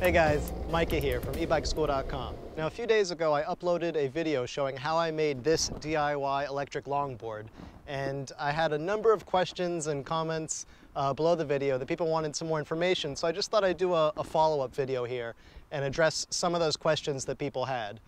Hey guys, Micah here from ebikeschool.com. Now a few days ago I uploaded a video showing how I made this DIY electric longboard and I had a number of questions and comments uh, below the video that people wanted some more information so I just thought I'd do a, a follow-up video here and address some of those questions that people had.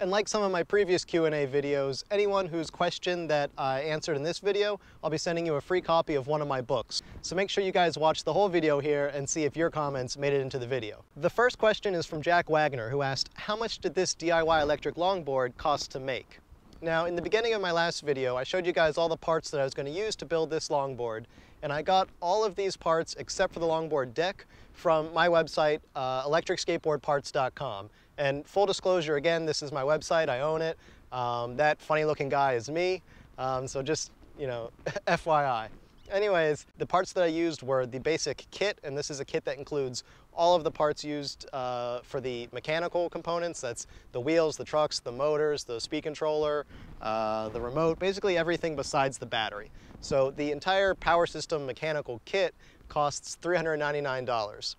And like some of my previous Q&A videos, anyone whose question that I answered in this video, I'll be sending you a free copy of one of my books. So make sure you guys watch the whole video here and see if your comments made it into the video. The first question is from Jack Wagner, who asked, how much did this DIY electric longboard cost to make? Now, in the beginning of my last video, I showed you guys all the parts that I was going to use to build this longboard, and I got all of these parts, except for the longboard deck, from my website, uh, electricskateboardparts.com. And full disclosure, again, this is my website, I own it. Um, that funny looking guy is me, um, so just, you know, FYI. Anyways, the parts that I used were the basic kit, and this is a kit that includes all of the parts used uh, for the mechanical components. That's the wheels, the trucks, the motors, the speed controller, uh, the remote, basically everything besides the battery. So the entire power system mechanical kit costs $399.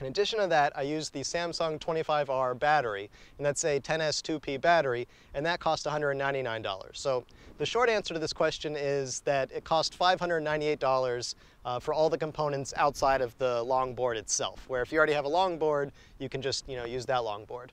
In addition to that, I used the Samsung 25R battery, and that's a 10S2P battery, and that cost $199. So the short answer to this question is that it cost $598 uh, for all the components outside of the longboard itself, where if you already have a longboard, you can just you know, use that longboard.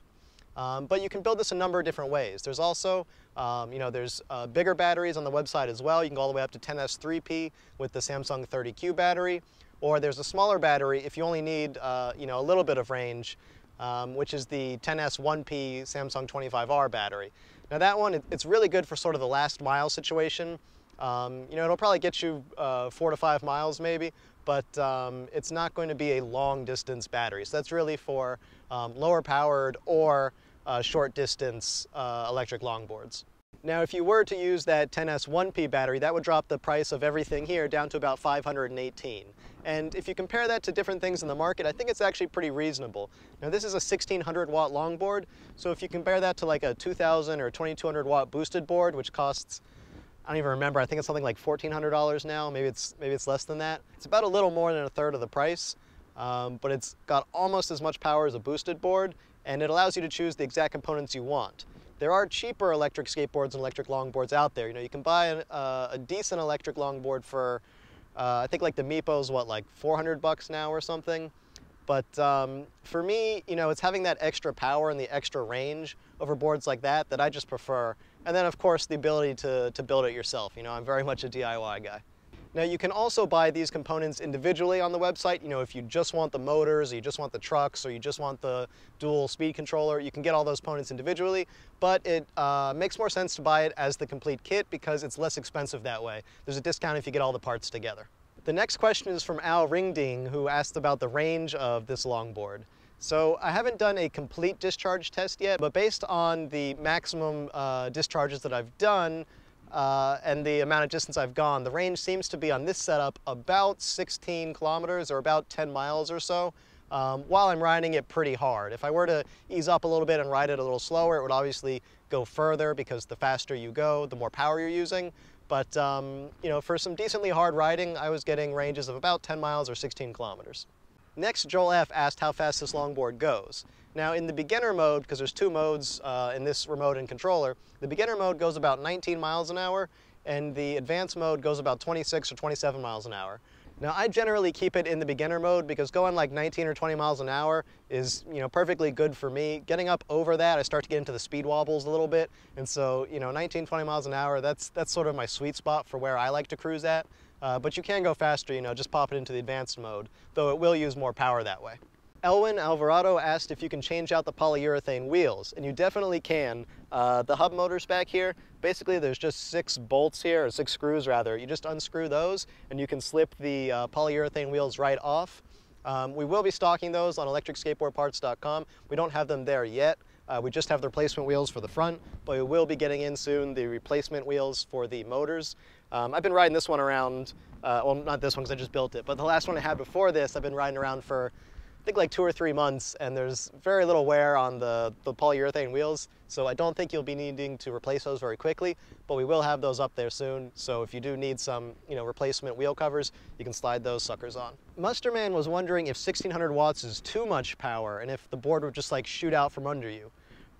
Um, but you can build this a number of different ways. There's also, um, you know, there's uh, bigger batteries on the website as well. You can go all the way up to 10S3P with the Samsung 30Q battery. Or there's a smaller battery if you only need uh, you know, a little bit of range, um, which is the 10S1P Samsung 25R battery. Now that one, it, it's really good for sort of the last mile situation. Um, you know, it'll probably get you uh, four to five miles maybe, but um, it's not going to be a long distance battery. So that's really for um, lower powered or uh, short distance uh, electric longboards. Now, if you were to use that 10S 1P battery, that would drop the price of everything here down to about 518. And if you compare that to different things in the market, I think it's actually pretty reasonable. Now, this is a 1600 watt longboard, so if you compare that to like a 2000 or 2200 watt boosted board, which costs I don't even remember. I think it's something like $1,400 now. Maybe it's, maybe it's less than that. It's about a little more than a third of the price, um, but it's got almost as much power as a boosted board, and it allows you to choose the exact components you want. There are cheaper electric skateboards and electric longboards out there. You know, you can buy a, uh, a decent electric longboard for, uh, I think like the Meepo's what, like 400 bucks now or something. But um, for me, you know, it's having that extra power and the extra range over boards like that that I just prefer. And then of course the ability to, to build it yourself. You know, I'm very much a DIY guy. Now you can also buy these components individually on the website. You know, if you just want the motors, or you just want the trucks, or you just want the dual speed controller, you can get all those components individually, but it uh, makes more sense to buy it as the complete kit because it's less expensive that way. There's a discount if you get all the parts together. The next question is from Al Ringding, who asked about the range of this longboard. So I haven't done a complete discharge test yet, but based on the maximum uh, discharges that I've done, uh, and the amount of distance I've gone, the range seems to be on this setup about 16 kilometers or about 10 miles or so um, while I'm riding it pretty hard. If I were to ease up a little bit and ride it a little slower, it would obviously go further because the faster you go, the more power you're using. But um, you know, for some decently hard riding, I was getting ranges of about 10 miles or 16 kilometers. Next, Joel F. asked how fast this longboard goes. Now in the beginner mode, because there's two modes uh, in this remote and controller, the beginner mode goes about 19 miles an hour and the advanced mode goes about 26 or 27 miles an hour. Now I generally keep it in the beginner mode because going like 19 or 20 miles an hour is you know perfectly good for me. Getting up over that I start to get into the speed wobbles a little bit and so you know 19, 20 miles an hour that's, that's sort of my sweet spot for where I like to cruise at. Uh, but you can go faster, you know, just pop it into the advanced mode, though it will use more power that way. Elwin Alvarado asked if you can change out the polyurethane wheels, and you definitely can. Uh, the hub motors back here, basically there's just six bolts here, or six screws rather. You just unscrew those, and you can slip the uh, polyurethane wheels right off. Um, we will be stocking those on electricskateboardparts.com. We don't have them there yet. Uh, we just have the replacement wheels for the front, but we will be getting in soon the replacement wheels for the motors. Um, I've been riding this one around, uh, well not this one because I just built it, but the last one I had before this I've been riding around for I think like two or three months and there's very little wear on the, the polyurethane wheels. So I don't think you'll be needing to replace those very quickly, but we will have those up there soon. So if you do need some, you know, replacement wheel covers, you can slide those suckers on. Musterman was wondering if 1600 watts is too much power and if the board would just like shoot out from under you.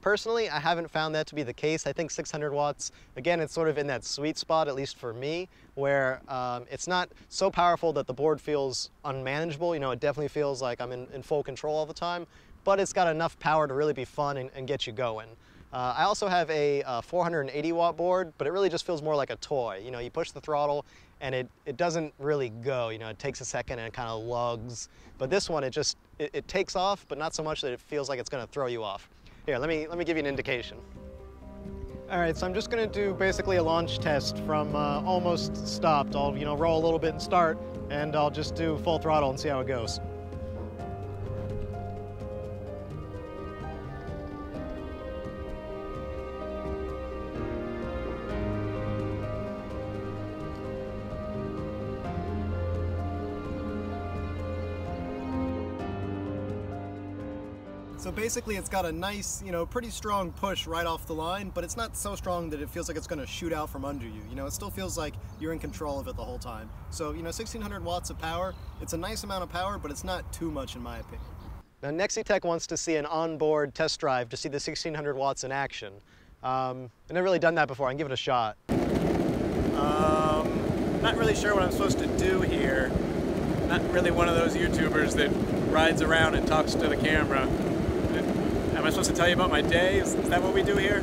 Personally, I haven't found that to be the case. I think 600 watts, again, it's sort of in that sweet spot, at least for me, where um, it's not so powerful that the board feels unmanageable. You know, it definitely feels like I'm in, in full control all the time, but it's got enough power to really be fun and, and get you going. Uh, I also have a uh, 480 watt board, but it really just feels more like a toy. You know, you push the throttle and it, it doesn't really go. You know, it takes a second and it kind of lugs. But this one, it just, it, it takes off, but not so much that it feels like it's gonna throw you off. Here, let me, let me give you an indication. All right, so I'm just gonna do basically a launch test from uh, almost stopped. I'll, you know, roll a little bit and start, and I'll just do full throttle and see how it goes. So basically it's got a nice, you know, pretty strong push right off the line, but it's not so strong that it feels like it's gonna shoot out from under you. You know, it still feels like you're in control of it the whole time. So, you know, 1600 watts of power, it's a nice amount of power, but it's not too much in my opinion. Now Nexitech wants to see an onboard test drive to see the 1600 watts in action. Um, I've never really done that before, I can give it a shot. Um, not really sure what I'm supposed to do here. Not really one of those YouTubers that rides around and talks to the camera. Am I supposed to tell you about my day? Is, is that what we do here?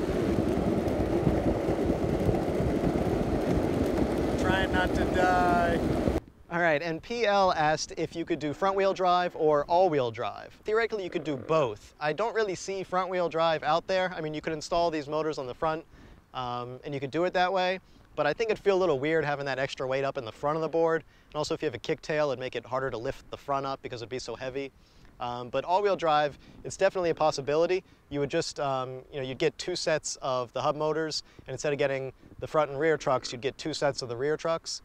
Trying not to die. All right, and PL asked if you could do front wheel drive or all wheel drive. Theoretically, you could do both. I don't really see front wheel drive out there. I mean, you could install these motors on the front um, and you could do it that way, but I think it'd feel a little weird having that extra weight up in the front of the board. And also if you have a kicktail, it'd make it harder to lift the front up because it'd be so heavy. Um, but all-wheel drive, it's definitely a possibility. You would just, um, you know, you'd get two sets of the hub motors, and instead of getting the front and rear trucks, you'd get two sets of the rear trucks.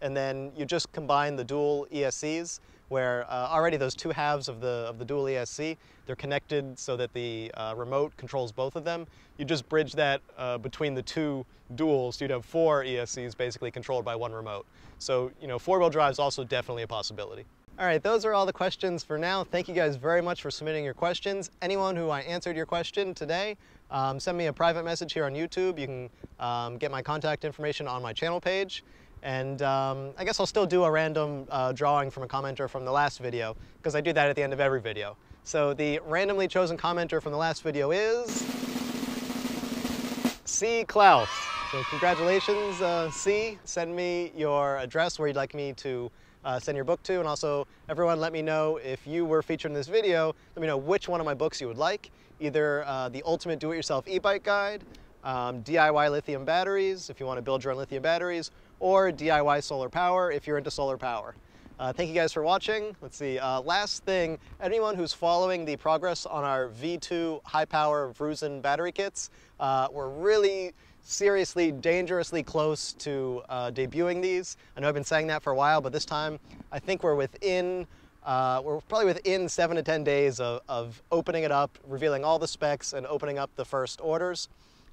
And then you just combine the dual ESCs, where uh, already those two halves of the, of the dual ESC, they're connected so that the uh, remote controls both of them. You just bridge that uh, between the two duals, so you'd have four ESCs basically controlled by one remote. So, you know, four-wheel drive is also definitely a possibility. All right, those are all the questions for now. Thank you guys very much for submitting your questions. Anyone who I answered your question today, um, send me a private message here on YouTube. You can um, get my contact information on my channel page. And um, I guess I'll still do a random uh, drawing from a commenter from the last video, because I do that at the end of every video. So the randomly chosen commenter from the last video is... C. Klaus. So congratulations, uh, C. Send me your address where you'd like me to uh, send your book to. And also, everyone let me know if you were featured in this video, let me know which one of my books you would like. Either uh, the Ultimate Do-It-Yourself E-Bike Guide, um, DIY lithium batteries, if you want to build your own lithium batteries, or DIY solar power, if you're into solar power. Uh, thank you guys for watching. Let's see, uh, last thing, anyone who's following the progress on our V2 high power Vruzend battery kits, uh, we're really seriously, dangerously close to uh, debuting these. I know I've been saying that for a while, but this time I think we're within, uh, we're probably within seven to 10 days of, of, opening it up, revealing all the specs and opening up the first orders.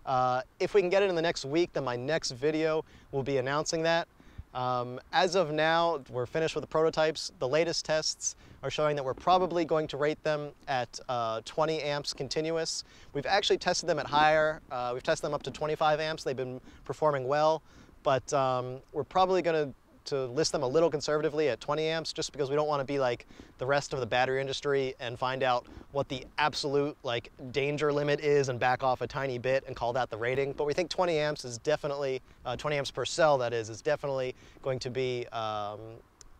Uh, if we can get it in the next week, then my next video will be announcing that. Um, as of now, we're finished with the prototypes. The latest tests are showing that we're probably going to rate them at uh, 20 amps continuous. We've actually tested them at higher. Uh, we've tested them up to 25 amps. They've been performing well, but um, we're probably going to to list them a little conservatively at 20 amps just because we don't want to be like the rest of the battery industry and find out what the absolute like danger limit is and back off a tiny bit and call that the rating. But we think 20 amps is definitely, uh, 20 amps per cell that is, is definitely going to be um,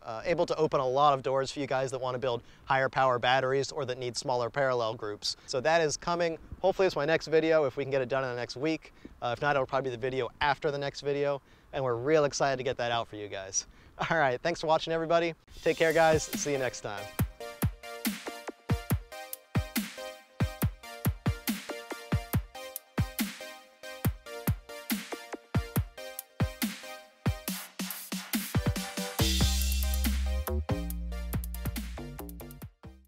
uh, able to open a lot of doors for you guys that want to build higher power batteries or that need smaller parallel groups. So that is coming. Hopefully it's my next video if we can get it done in the next week. Uh, if not, it'll probably be the video after the next video. And we're real excited to get that out for you guys. All right, thanks for watching everybody. Take care guys, see you next time.